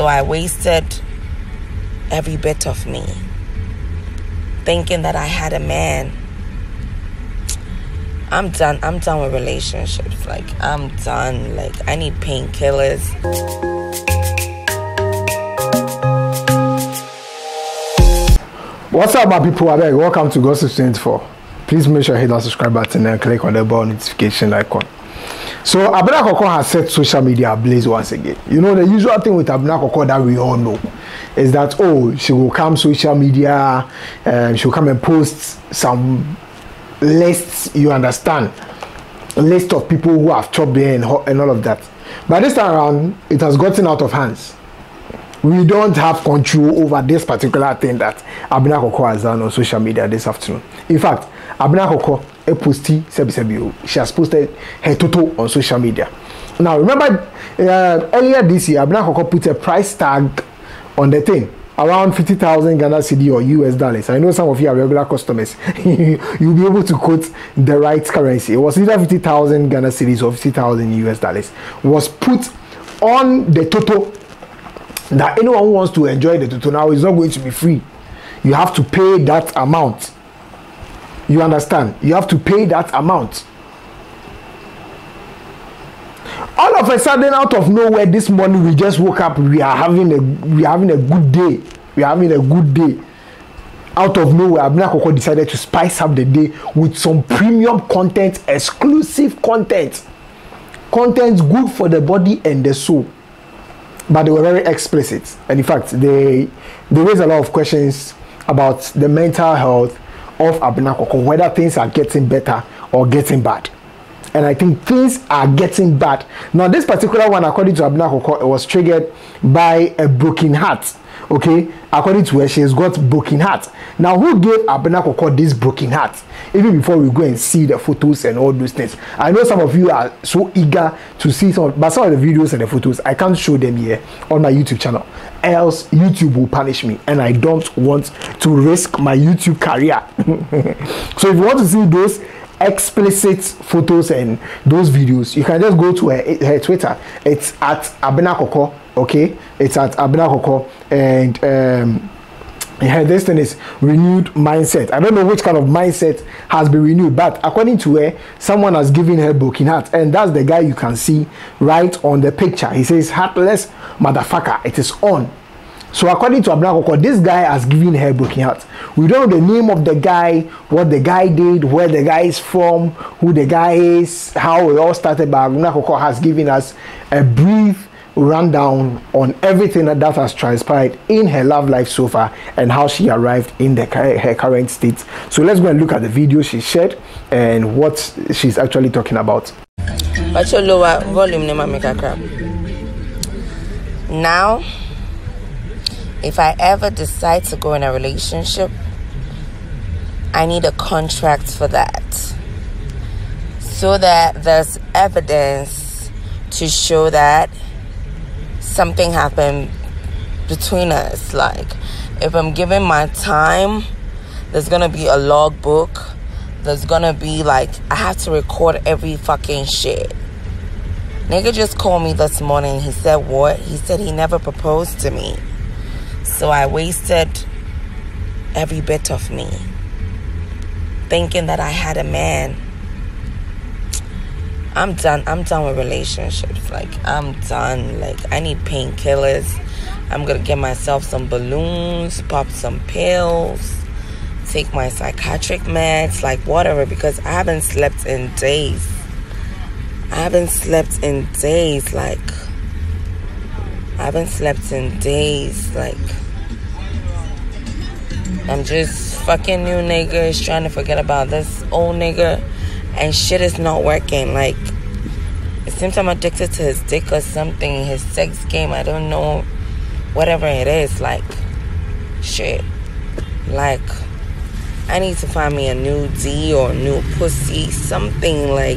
So I wasted every bit of me thinking that I had a man. I'm done. I'm done with relationships. Like, I'm done. Like, I need painkillers. What's up, my people? Welcome to Gossip 24. Please make sure you hit that subscribe button and click on the bell notification icon. So, Abena Koko has set social media ablaze once again. You know, the usual thing with Abena Koko that we all know is that, oh, she will come social media, um, she'll come and post some lists, you understand, list of people who have chopped there and, and all of that. But this time around, it has gotten out of hands we don't have control over this particular thing that Abena Koko has done on social media this afternoon. In fact, Abena Koko a posti sebi sebi she has posted her total on social media. Now remember uh, earlier this year, Abena Koko put a price tag on the thing around 50,000 Ghana cedi or US dollars. I know some of you are regular customers. You'll be able to quote the right currency. It was either 50,000 Ghana cedis or 50,000 US dollars. Was put on the total that anyone who wants to enjoy the tutu now is not going to be free you have to pay that amount you understand? You have to pay that amount. All of a sudden out of nowhere this morning we just woke up. We are having a we are having a good day. We are having a good day. Out of nowhere abena korkor decided to spice up the day with some premium content exclusive content. Content good for the body and the soul. But they were very explicit. And in fact, they they raised a lot of questions about the mental health of Abena Koko, whether things are getting better or getting bad. And I think things are getting bad. Now, this particular one, according to Abena Koko, it was triggered by a broken heart okay? According to her she has got broken heart. Now who gave abena koko this broken heart? Even before we go and see the photos and all those things. I know some of you are so eager to see some but some of the videos and the photos i can't show them here on my youtube channel. Else youtube will punish me and i don't want to risk my youtube career. So if you want to see those explicit photos and those videos you can just go to her, her twitter. It's at abena koko okay it's at abena korkor and um yeah, this thing is renewed mindset. I don't know which kind of mindset has been renewed, but according to her, someone has given her broken heart, and that's the guy you can see right on the picture. He says, "Heartless motherfucker." It is on. So according to Abena Korkor, this guy has given her broken heart. We don't know the name of the guy, what the guy did, where the guy is from, who the guy is, how it all started. But Abena Korkor has given us a brief rundown on everything that, has transpired in her love life so far and how she arrived in the, her current state. So let's go and look at the video she shared and what she's actually talking about. Your lower volume. Now, if I ever decide to go in a relationship, I need a contract for that. So that there's evidence to show that something happened between us. Like, if I'm giving my time, there's gonna be a logbook. There's gonna be like, I have to record every fucking shit. Nigga just called me this morning. He said, What? He said he never proposed to me. So I wasted every bit of me thinking that I had a man I'm done. I'm done with relationships. Like I'm done. Like I need painkillers. I'm gonna get myself some balloons, pop some pills, take my psychiatric meds, like whatever, because I haven't slept in days. I haven't slept in days. Like I haven't slept in days. Like I'm just fucking new niggas trying to forget about this old nigga and shit is not working. Like, it seems I'm addicted to his dick or something, his sex game. I don't know. Whatever it is, like, shit. Like, I need to find me a new D or new pussy, something like.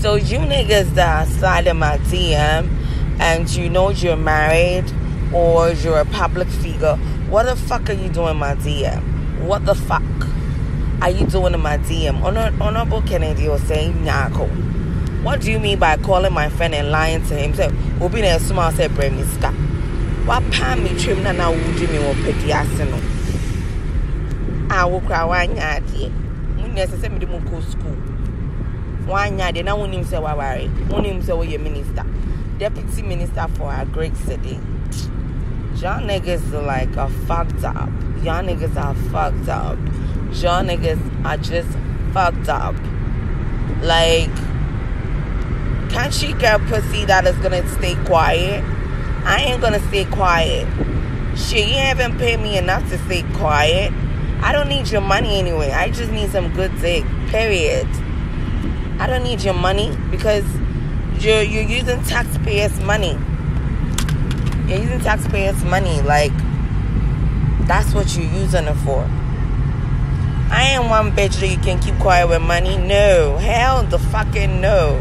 So you niggas that slide in my DM and you know you're married or you're a public figure, what the fuck are you doing, my DM? What the fuck? are you doing in my DM? Honorable Kennedy was saying, Nyako. What do you mean by calling my friend and lying to him? Say, Obi na small say Bremiska. What pan me trim na na would me or petty asino? I will cry one yard. When you say me the go school. Then I won't even say why worry. Won't even say you're minister. Deputy minister for a great city. Y'all niggas are like a fucked up. Y'all niggas are fucked up y'all niggas are just fucked up. Like, can't she get pussy that is gonna stay quiet? I ain't gonna stay quiet. Shit, you haven't paid me enough to stay quiet. I don't need your money anyway. I just need some good dick. Period. I don't need your money because you're you're using taxpayers' money. You're using taxpayers' money. Like that's what you're using it for. I ain't one bitch that you can keep quiet with money. No. Hell the fucking no.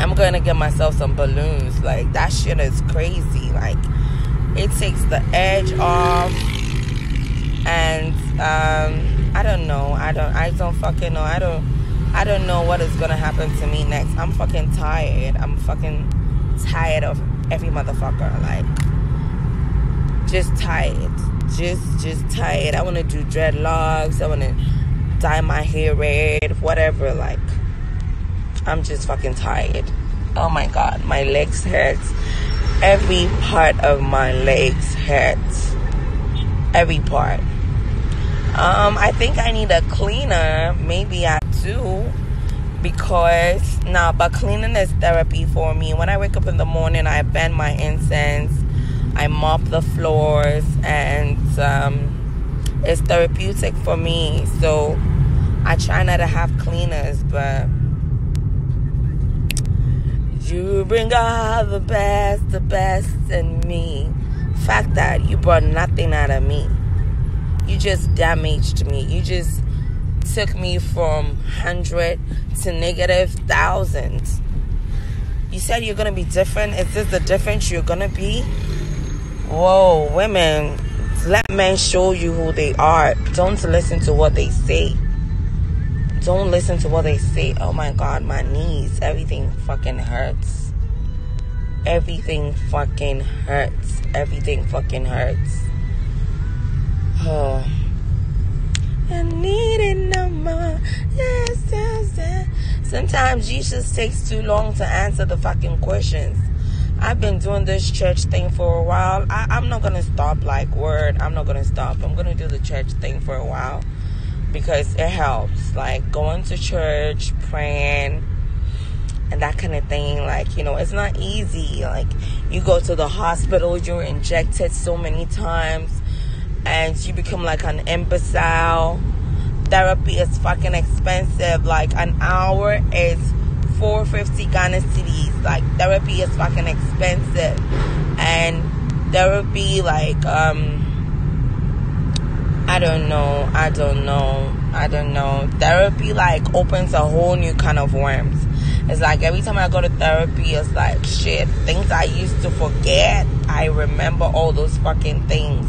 I'm gonna get myself some balloons. Like that shit is crazy. Like it takes the edge off and um I don't know. I don't I don't fucking know. I don't I don't know what is gonna happen to me next. I'm fucking tired. I'm fucking tired of every motherfucker. Like just tired just just tired. I want to do dreadlocks. I want to dye my hair red, whatever. Like, I'm just fucking tired. Oh my god, my legs hurt. Every part of my legs hurts. Every part. Um, I think I need a cleaner. Maybe I do. Because nah, but cleaning is therapy for me. When I wake up in the morning, I bend my incense I mop the floors, and um, it's therapeutic for me. So I try not to have cleaners, but you bring all the best, the best in me. Fact that you brought nothing out of me. You just damaged me. You just took me from 100 to negative thousands. You said you're to be different. Is this the difference you're to be? Whoa, women, let men show you who they are. Don't listen to what they say. Don't listen to what they say. Oh my god, my knees. Everything fucking hurts. Everything fucking hurts. Everything fucking hurts. Oh. I need it no more. Yes, yes, yes. Sometimes Jesus takes too long to answer the fucking questions. I've been doing this church thing for a while. I, I'm not gonna stop like word. I'm not gonna stop. I'm gonna do the church thing for a while because it helps. Like going to church, praying, and that kind of thing. Like, you know, it's not easy. Like you go to the hospital, you're injected so many times, and you become like an imbecile. Therapy is fucking expensive. Like an hour is 450 Ghana cedis. Like therapy is fucking expensive. And therapy like um I don't know. I don't know. I don't know. Therapy like opens a whole new kind of worms. It's like every time I go to therapy, it's like shit. Things I used to forget, I remember all those fucking things.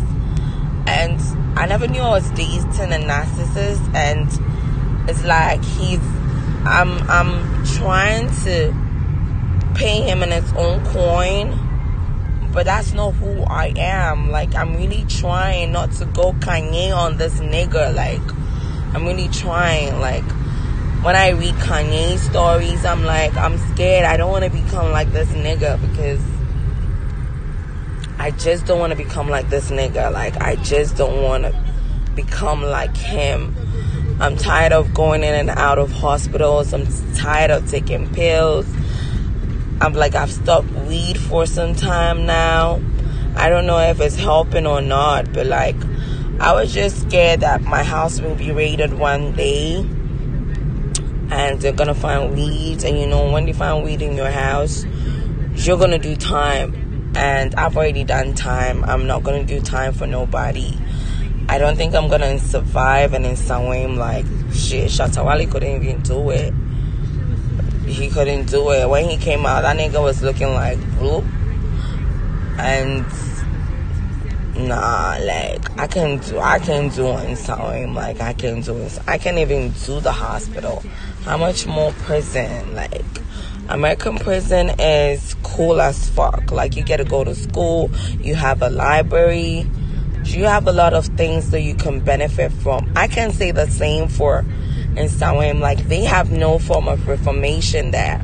And I never knew I was dating a narcissist, and it's like he's I'm I'm trying to pay him in his own coin, but that's not who I am. Like I'm really trying not to go Kanye on this nigga. Like I'm really trying. Like when I read Kanye stories, I'm like I'm scared. I don't want to become like this nigga because I just don't want to become like this nigga. Like I just don't want to become like him. I'm tired of going in and out of hospitals. I'm tired of taking pills. I'm like, I've stopped weed for some time now. I don't know if it's helping or not, but like, I was just scared that my house will be raided one day and they're gonna find weed. And you know, when they find weed in your house, you're gonna do time. And I've already done time. I'm not gonna do time for nobody. I don't think I'm gonna survive and in some way I'm like shit Shatta Wale couldn't even do it. He couldn't do it. When he came out that nigga was looking like blue. And nah, like I can do, I can do in time, like I can do, it. I can't even do the hospital. How much more prison? Like American prison is cool as fuck. Like you get to go to school, you have a library, you have a lot of things that you can benefit from. I can say the same for in Like they have no form of reformation there.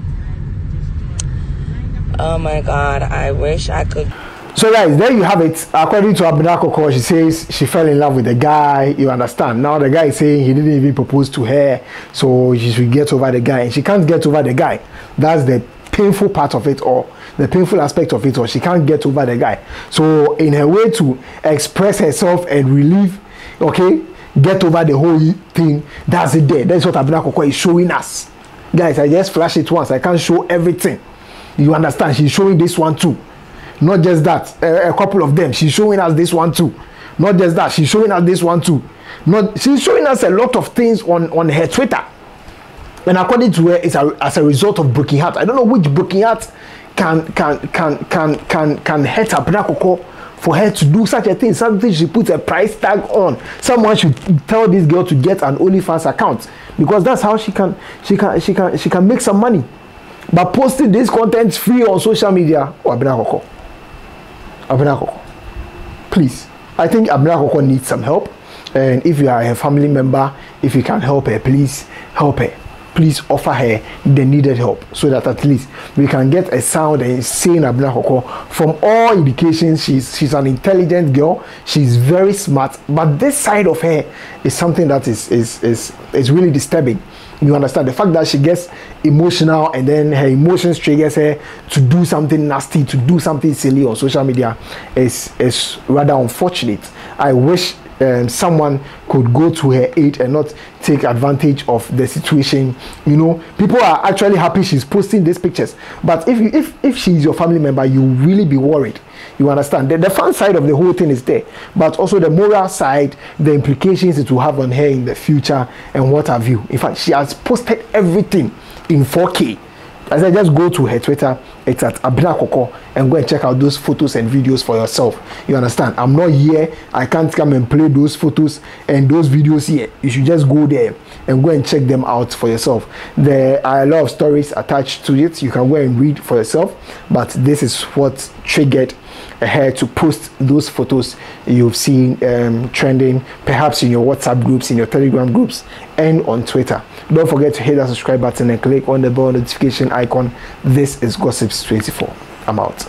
Oh my God, I wish I could. So guys, there you have it. According to Koko, she says she fell in love with the guy. You understand? Now the guy is saying he didn't even propose to her, so she should get over the guy, and she can't get over the guy. That's the painful part of it, or the painful aspect of it, or she can't get over the guy. So in her way to express herself and relieve, okay, get over the whole thing. That's it. There. That's what Koko is showing us, guys. I just flash it once. I can't show everything. You understand? She's showing this one too. Not just that, a, a couple of them. She's showing us this one too. Not just that, she's showing us this one too. Not, she's showing us a lot of things on, on her Twitter. And according to her, it's a, as a result of broken heart. I don't know which broken heart can can can can can can hurt Abena Korkor for her to do such a thing. Something she puts a price tag on. Someone should tell this girl to get an OnlyFans account because that's how she can she can she can she can make some money. But posting this content free on social media, oh, or Abena Korkor. Abena Koko. Please. I think Abena Koko needs some help. And if you are a family member, if you can help her, please help her. Please offer her the needed help so that at least we can get a sound and sane Abena Koko. From all indications, she's she's an intelligent girl. She's very smart. But this side of her is something that is is is, is really disturbing you understand? The fact that she gets emotional and then her emotions triggers her to do something nasty to do something silly on social media is is rather unfortunate. I wish um, someone could go to her aid and not take advantage of the situation. You know people are actually happy she's posting these pictures. But if you, if if she's your family member you really be worried. You understand? The, the fun side of the whole thing is there. But also the moral side the implications it will have on her in the future and what have you. In fact she has posted everything in 4k as I just go to her Twitter, it's at Abena Koko and go and check out those photos and videos for yourself. You understand? I'm not here. I can't come and play those photos and those videos here. You should just go there and go and check them out for yourself. There are a lot of stories attached to it. You can go and read for yourself. But this is what triggered her to post those photos you've seen um, trending, perhaps in your WhatsApp groups, in your Telegram groups, and on Twitter. Don't forget to hit that subscribe button and click on the bell notification icon. This is Gossips 24. I'm out.